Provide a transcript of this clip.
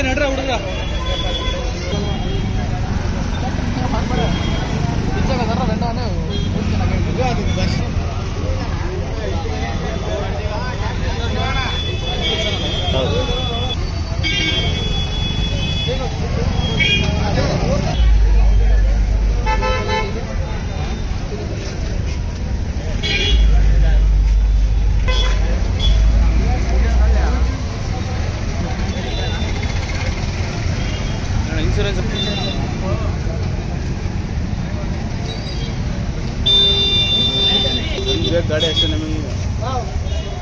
ಏ ನಡ್ರ ಹುಡುಗ್ರ ಹೌದು. इंश्योरेंस गाड़ी ऐसे नहीं